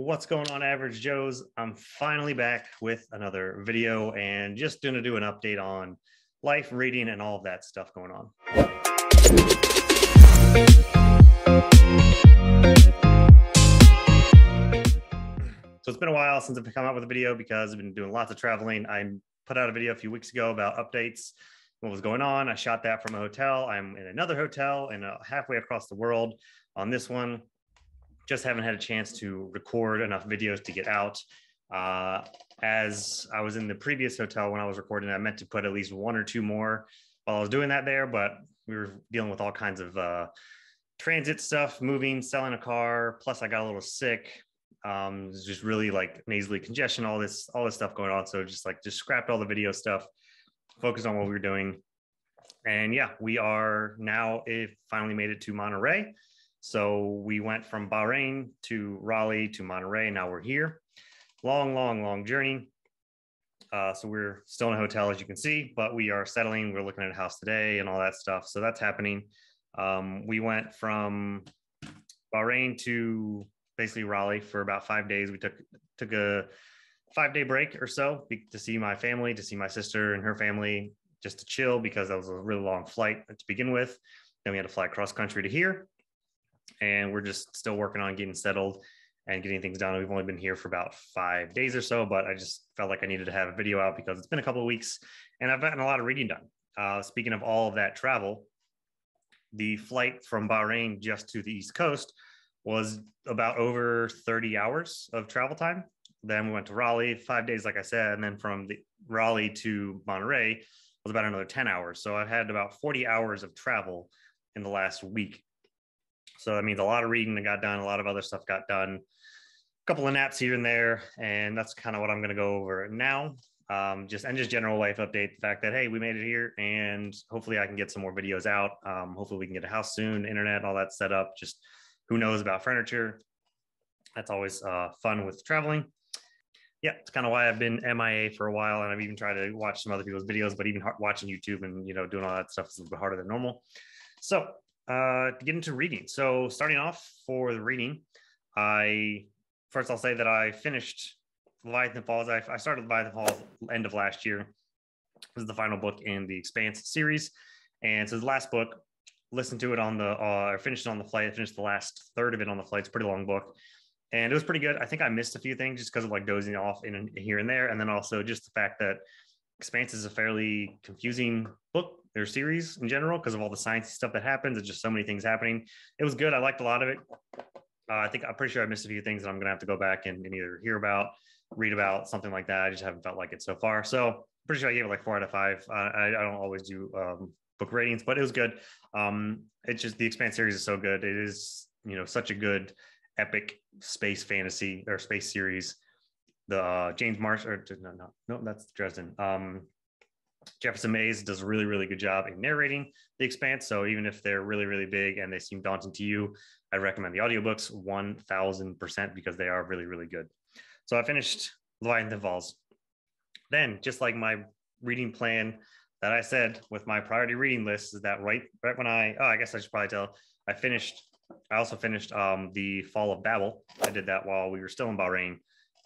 What's going on, Average Joes? I'm finally back with another video and just going to do an update on life, reading, and all of that stuff going on. So it's been a while since I've come out with a video because I've been doing lots of traveling. I put out a video a few weeks ago about updates, what was going on. I shot that from a hotel. I'm in another hotel and uh, halfway across the world on this one just haven't had a chance to record enough videos to get out. Uh, as I was in the previous hotel when I was recording, I meant to put at least one or two more while I was doing that there, but we were dealing with all kinds of uh, transit stuff, moving, selling a car. Plus, I got a little sick. Um, it's just really like nasally congestion, all this, all this stuff going on. So just like just scrapped all the video stuff, focused on what we were doing. And yeah, we are now it finally made it to Monterey. So we went from Bahrain to Raleigh to Monterey. Now we're here. Long, long, long journey. Uh, so we're still in a hotel, as you can see, but we are settling. We're looking at a house today and all that stuff. So that's happening. Um, we went from Bahrain to basically Raleigh for about five days. We took took a five day break or so to see my family, to see my sister and her family, just to chill because that was a really long flight to begin with. Then we had to fly cross country to here and we're just still working on getting settled and getting things done. We've only been here for about five days or so, but I just felt like I needed to have a video out because it's been a couple of weeks and I've gotten a lot of reading done. Uh, speaking of all of that travel, the flight from Bahrain just to the East Coast was about over 30 hours of travel time. Then we went to Raleigh, five days, like I said, and then from the Raleigh to Monterey was about another 10 hours. So I've had about 40 hours of travel in the last week so that means a lot of reading that got done, a lot of other stuff got done, a couple of naps here and there, and that's kind of what I'm going to go over now. Um, just and just general life update. The fact that hey, we made it here, and hopefully I can get some more videos out. Um, hopefully we can get a house soon, internet, all that set up. Just who knows about furniture? That's always uh, fun with traveling. Yeah, it's kind of why I've been MIA for a while, and I've even tried to watch some other people's videos, but even watching YouTube and you know doing all that stuff is a little bit harder than normal. So uh, to get into reading. So, starting off for the reading, I first I'll say that I finished Leviathan Falls. I, I started Leviathan Falls end of last year. This is the final book in the Expanse series, and so the last book. Listened to it on the, uh, I finished it on the flight. I finished the last third of it on the flight. It's a pretty long book, and it was pretty good. I think I missed a few things just because of like dozing off in here and there, and then also just the fact that Expanse is a fairly confusing book their series in general because of all the science stuff that happens. It's just so many things happening. It was good. I liked a lot of it. Uh, I think I'm pretty sure I missed a few things that I'm going to have to go back and, and, either hear about, read about, something like that. I just haven't felt like it so far. So pretty sure I gave it like four out of five. Uh, I, I, don't always do um, book ratings, but it was good. Um, it's just the Expanse series is so good. It is you know such a good epic space fantasy or space series. The uh, James Marsh or no no no that's Dresden. Um, Jefferson Mays does a really, really good job in narrating the expanse. So even if they're really, really big and they seem daunting to you, I recommend the audiobooks 1000% because they are really, really good. So I finished Leviathan Falls. Then, just like my reading plan that I said with my priority reading list, is that right, right when I, oh, I guess I should probably tell, I finished, I also finished um, The Fall of Babel. I did that while we were still in Bahrain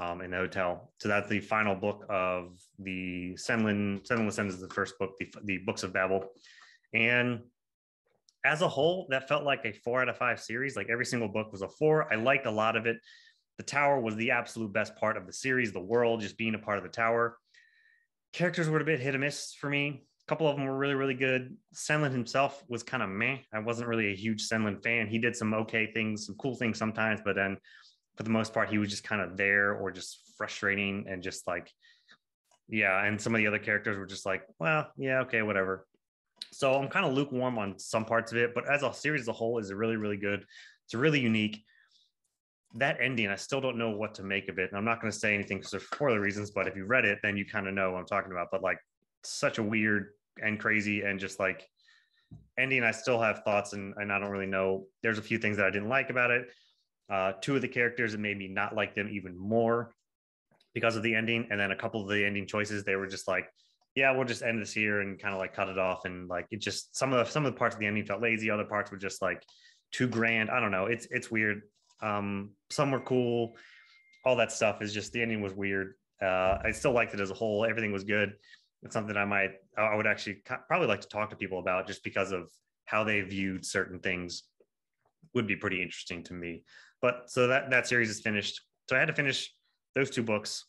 um, in the hotel. So that's the final book of the Senlin. Senlin Ascend is the first book, the, the Books of Babel. And as a whole, that felt like a four out of five series. Like every single book was a four. I liked a lot of it. The tower was the absolute best part of the series, the world, just being a part of the tower. Characters were a bit hit or miss for me. A couple of them were really, really good. Senlin himself was kind of meh. I wasn't really a huge Senlin fan. He did some okay things, some cool things sometimes, but then for the most part, he was just kind of there or just frustrating and just like, yeah. And some of the other characters were just like, well, yeah, okay, whatever. So I'm kind of lukewarm on some parts of it, but as a series as a whole, is really, really good. It's really unique. That ending, I still don't know what to make of it. And I'm not going to say anything there's four reasons, but if you read it, then you kind of know what I'm talking about. But like, such a weird and crazy and just like ending, I still have thoughts and, and I don't really know. There's a few things that I didn't like about it uh, two of the characters, it made me not like them even more because of the ending. And then a couple of the ending choices, they were just like, yeah, we'll just end this here and kind of like cut it off. And like it just some of the some of the parts of the ending felt lazy. Other parts were just like too grand. I don't know. It's it's weird. Um, some were cool. all that stuff is just the ending was weird. Uh, I still liked it as a whole. Everything was good. It's something I might, I would actually probably like to talk to people about just because of how they viewed certain things would be pretty interesting to me. But so that that series is finished. So I had to finish those two books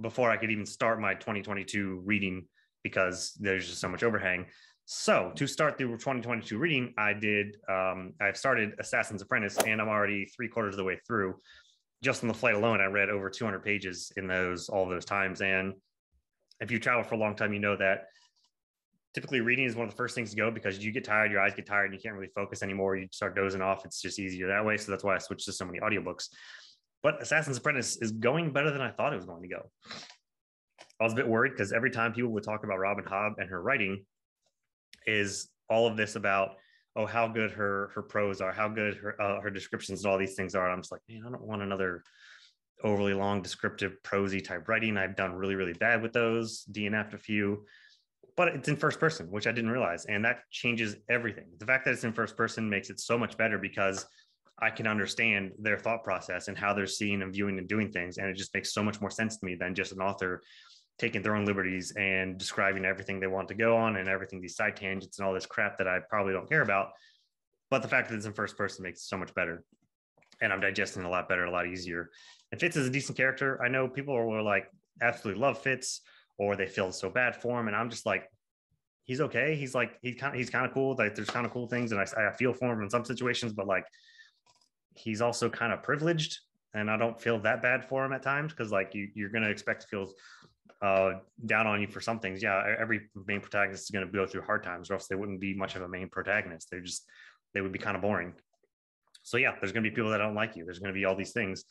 before I could even start my 2022 reading because there's just so much overhang. So to start the 2022 reading, I did. Um, I've started Assassin's Apprentice, and I'm already three quarters of the way through. Just on the flight alone, I read over 200 pages in those all those times. And if you travel for a long time, you know that typically reading is one of the first things to go because you get tired, your eyes get tired, and you can't really focus anymore. You start dozing off. It's just easier that way. So that's why I switched to so many audiobooks. But Assassin's Apprentice is going better than I thought it was going to go. I was a bit worried because every time people would talk about Robin Hobb and her writing, is all of this about oh how good her her prose are, how good her uh, her descriptions and all these things are. And I'm just like, man, I don't want another overly long descriptive prosy type writing. I've done really really bad with those, DNF'd a few, but it's in first person, which I didn't realize, and that changes everything. The fact that it's in first person makes it so much better because I can understand their thought process and how they're seeing and viewing and doing things. And it just makes so much more sense to me than just an author taking their own liberties and describing everything they want to go on and everything, these side tangents and all this crap that I probably don't care about. But the fact that it's in first person makes it so much better. And I'm digesting a lot better, a lot easier. And Fitz is a decent character. I know people are like absolutely love Fitz or they feel so bad for him. And I'm just like, he's okay. He's like, he's kind of, he's kind of cool. Like there's kind of cool things. And I, I feel for him in some situations, but like, he's also kind of privileged and I don't feel that bad for him at times because like you, you're going to expect to feel uh, down on you for some things. Yeah, every main protagonist is going to go through hard times, or else they wouldn't be much of a main protagonist. They're just they would be kind of boring. So yeah, there's going to be people that don't like you. There's going to be all these things,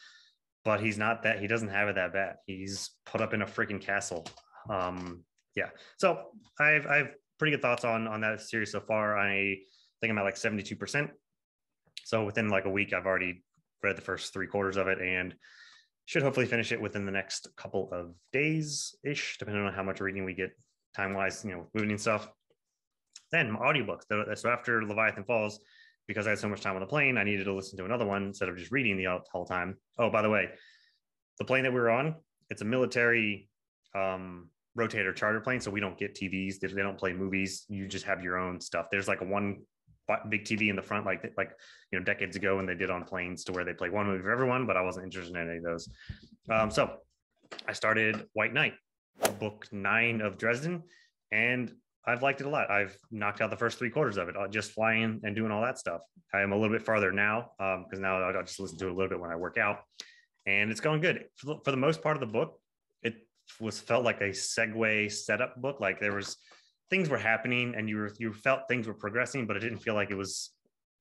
but he's not that. He doesn't have it that bad. He's put up in a freaking castle. Um, yeah. So I've I've pretty good thoughts on on that series so far. I think I'm at like 72 percent. So within like a week, I've already read the first three quarters of it and should hopefully finish it within the next couple of days ish, depending on how much reading we get time wise, you know, moving and stuff. Then audiobooks. So after Leviathan Falls, because I had so much time on the plane, I needed to listen to another one instead of just reading the whole time. Oh, by the way, the plane that we were on, it's a military um, rotator charter plane, so we don't get TVs. They don't play movies. You just have your own stuff. There's like a one big TV in the front, like like you know decades ago when they did on planes, to where they play one movie for everyone. But I wasn't interested in any of those. Um, so I started White Knight, book nine of Dresden, and I've liked it a lot. I've knocked out the first three quarters of it, uh, just flying and doing all that stuff. I am a little bit farther now because um, now I'll just listen to it a little bit when I work out, and it's going good for the most part of the book. It was felt like a segue setup book. Like there was things were happening and you were you felt things were progressing, but it didn't feel like it was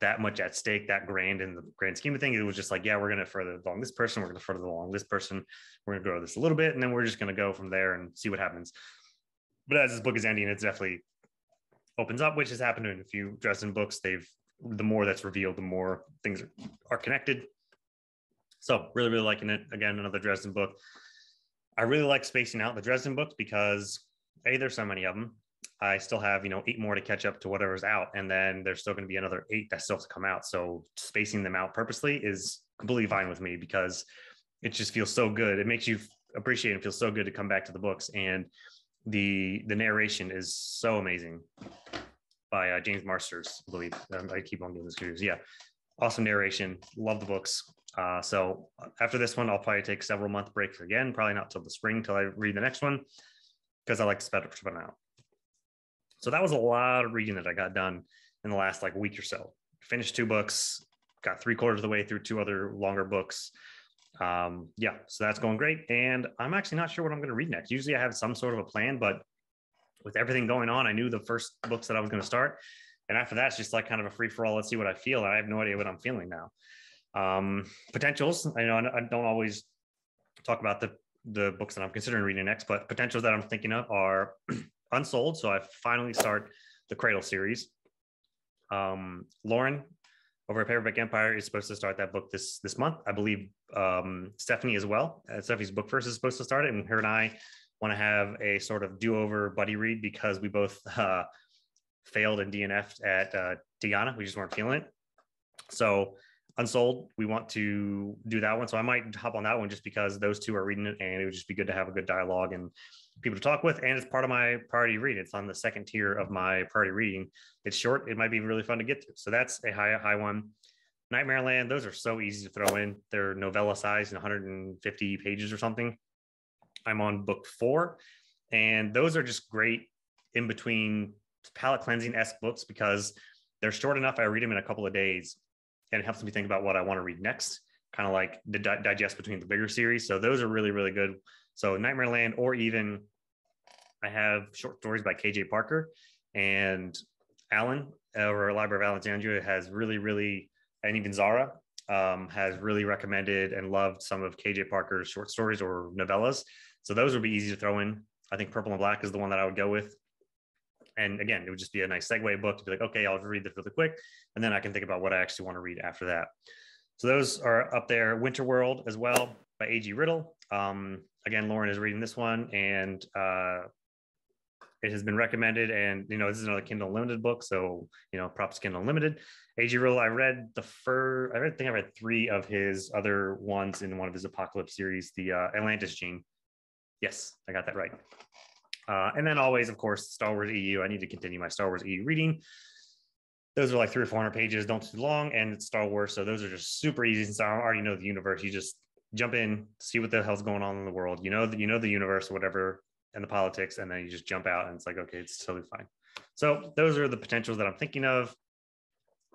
that much at stake, that grand in the grand scheme of things. It was just like, yeah, we're going to further along this person, we're going to further along this person, we're going to grow this a little bit, and then we're just going to go from there and see what happens. But as this book is ending, it's definitely opens up, which has happened in a few Dresden books. They've the more that's revealed, the more things are, are connected. So really, really liking it. Again, another Dresden book. I really like spacing out the Dresden books because a there's so many of them I still have, you know, eight more to catch up to whatever's out. And then there's still going to be another eight that still to come out. So spacing them out purposely is completely fine with me because it just feels so good. It makes you appreciate and feel so good to come back to the books. And the the narration is so amazing by uh, James Marsters, I believe. Um, I keep on getting this confused. Yeah. Awesome narration. Love the books. Uh, so after this one, I'll probably take several month breaks again, probably not till the spring till I read the next one because I like to spread it out. So that was a lot of reading that I got done in the last like week or so. Finished two books, got three quarters of the way through two other longer books. Um, yeah, so that's going great. And I'm actually not sure what I'm going to read next. Usually I have some sort of a plan, but with everything going on, I knew the first books that I was going to start. And after that, it's just like kind of a free for all. Let's see what I feel. And I have no idea what I'm feeling now. Um, potentials. I know I don't always talk about the the books that I'm considering reading next, but potentials that I'm thinking of are Unsouled. So I finally start the Cradle series. Um, Lauren over at Paperback Empire is supposed to start that book this this month. I believe um, Stephanie as well. Uh, Stephanie's book first is supposed to start it, and her and I want to have a sort of do over buddy read because we both uh, failed and DNF'd at uh, Diana. We just weren't feeling it. So Unsouled, we want to do that one. So I might hop on that one just because those two are reading it and it would just be good to have a good dialogue and people to talk with. And it's part of my priority read. It's on the second tier of my priority reading. It's short. It might be really fun to get to. So that's a high, high one. Nightmare Land, those are so easy to throw in. They're novella sized and 150 pages or something. I'm on book four. And those are just great in between palate cleansing esque books because they're short enough. I read them in a couple of days and it helps me think about what I want to read next, kind of like the di- digest between the bigger series. So those are really, really good. So Nightmare Land, or even I have short stories by KJ Parker and Allen over Library of Alexandria has really, really, and even Zara um, has really recommended and loved some of KJ Parker's short stories or novellas. So those would be easy to throw in. I think Purple and Black is the one that I would go with. And again, it would just be a nice segue book to be like, okay, I'll read this really quick. And then I can think about what I actually want to read after that. So those are up there. Winter World as well by A.G. Riddle. Um, again, Lauren is reading this one and uh, it has been recommended. And, you know, this is another Kindle Unlimited book. So, you know, props Kindle Unlimited. A.G. Riddle, I read the fur. I, I think I read three of his other ones in one of his Apocalypse series, the uh, Atlantis Gene. Yes, I got that right. Uh, and then always, of course, Star Wars EU. I need to continue my Star Wars EU reading. Those are like three or 400 pages, don't too long, and it's Star Wars. So those are just super easy since I already know the universe. You just jump in, see what the hell's going on in the world. You know, the, you know the universe, or whatever, and the politics, and then you just jump out, and it's like, okay, it's totally fine. So those are the potentials that I'm thinking of.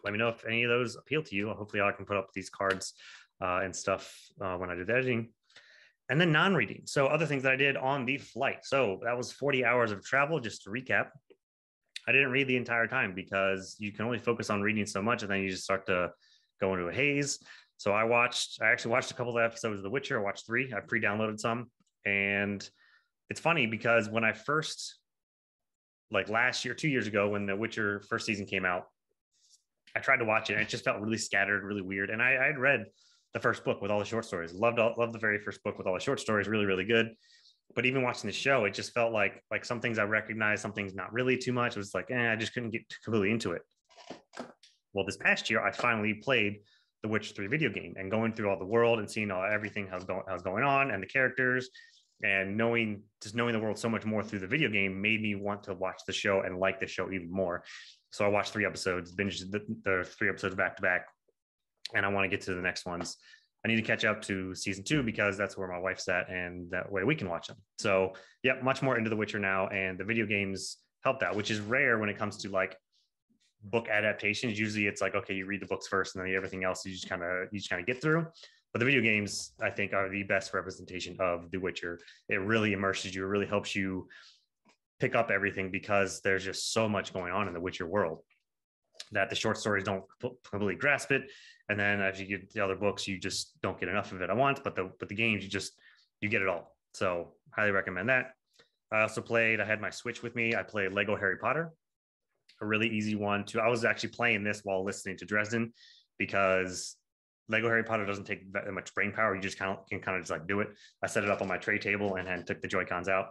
Let me know if any of those appeal to you. Hopefully, I can put up these cards uh, and stuff uh, when I do the editing and then non-reading. So other things that I did on the flight. So that was 40 hours of travel. Just to recap, I didn't read the entire time because you can only focus on reading so much, and then you just start to go into a haze. So I watched. I actually watched a couple of episodes of The Witcher. I watched three. I pre-downloaded some, and it's funny because when I first, like last year, two years ago, when The Witcher first season came out, I tried to watch it, and it just felt really scattered, really weird. And I, I'd read the first book with all the short stories. Loved all, loved the very first book with all the short stories. Really, really good. But even watching the show, it just felt like like some things I recognized, some things not really too much. It was like, eh, I just couldn't get completely into it. Well, this past year, I finally played the Witcher 3 video game and going through all the world and seeing all everything how's going how's going on and the characters and knowing just knowing the world so much more through the video game made me want to watch the show and like the show even more. So I watched three episodes, binged the, the three episodes back to back, and I want to get to the next ones. I need to catch up to season two because that's where my wife's at, and that way we can watch them. So, yeah, much more into The Witcher now, and the video games help that, which is rare when it comes to like book adaptations. Usually, it's like okay, you read the books first, and then everything else you just kind of you just kind of get through. But the video games, I think, are the best representation of The Witcher. It really immerses you. It really helps you pick up everything because there's just so much going on in the Witcher world that the short stories don't completely grasp it. And then as you get the other books you just don't get enough of it i want but the but the games you just you get it all. So highly recommend that. I also played i had my switch with me. I played lego harry potter a really easy one to i was actually playing this while listening to dresden because lego harry potter doesn't take that much brain power. You just kind of can kind of just like do it. I set it up on my tray table and then took the joy cons out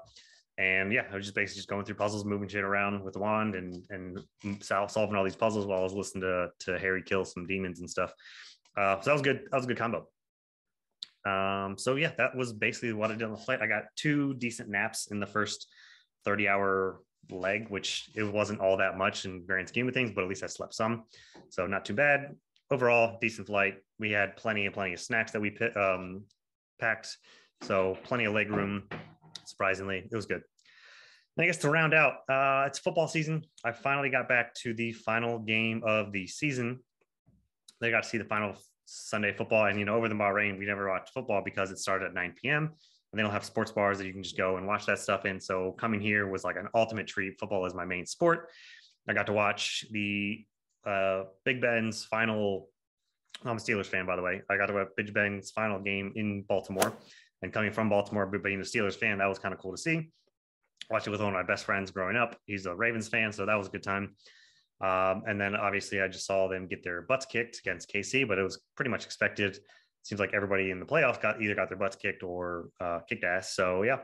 and yeah, I was just basically just going through puzzles, moving shit around with the wand, and and solving all these puzzles while I was listening to to Harry kill some demons and stuff. Uh, so that was good. That was a good combo. Um, so yeah, that was basically what I did on the flight. I got two decent naps in the first thirty hour leg, which it wasn't all that much in grand scheme of things, but at least I slept some, so not too bad. Overall, decent flight. We had plenty and plenty of snacks that we um, packed, so plenty of leg room surprisingly. It was good. And I guess to round out, uh, it's football season. I finally got back to the final game of the season. They got to see the final Sunday football. And, you know, over the Bahrain, we never watched football because it started at 9 p.m. And they don't have sports bars that you can just go and watch that stuff in. So coming here was like an ultimate treat. Football is my main sport. I got to watch the uh, Big Ben's final. I'm a Steelers fan, by the way. I got to watch Big Ben's final game in Baltimore. And coming from Baltimore, but being a Steelers fan, that was kind of cool to see. Watched it with one of my best friends growing up. He's a Ravens fan, so that was a good time. Um, and then obviously, I just saw them get their butts kicked against KC, but it was pretty much expected. Seems like everybody in the playoffs got either got their butts kicked or uh, kicked ass. So yeah,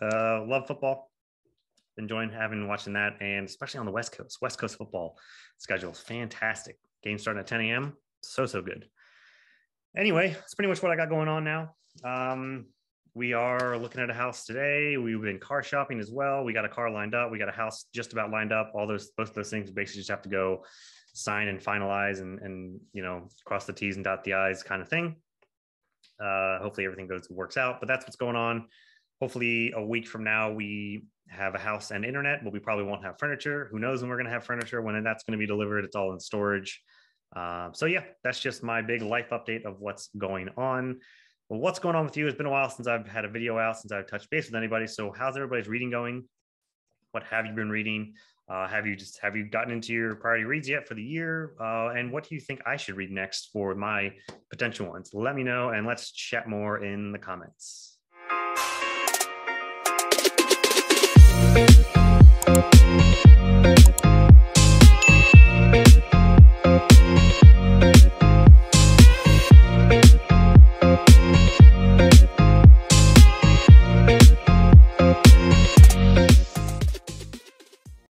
uh, love football. Enjoying having watching that, and especially on the West Coast. West Coast football schedule fantastic. Game starting at 10 a.m. So so good. anyway, that's pretty much what I got going on now. Um, we are looking at a house today. We've been car shopping as well. We got a car lined up. We got a house just about lined up. All those both those things basically just have to go sign and finalize and and you know cross the T's and dot the I's kind of thing. Uh, hopefully everything goes works out. But that's what's going on. Hopefully a week from now we have a house and internet, but we probably won't have furniture. Who knows when we're going to have furniture? When that's going to be delivered? It's all in storage. Uh, so yeah, that's just my big life update of what's going on. Well, what's going on with you? It's been a while since I've had a video out, since I've touched base with anybody. So how's everybody's reading going? What have you been reading? Uh, have you just have you gotten into your priority reads yet for the year? Uh, and what do you think I should read next for my potential ones? Let me know and let's chat more in the comments.